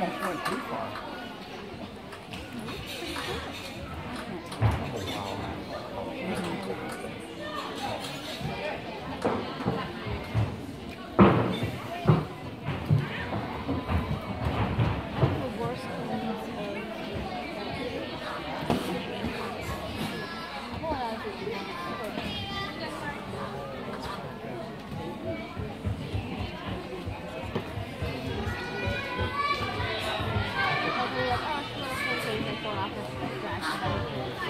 won't go too far.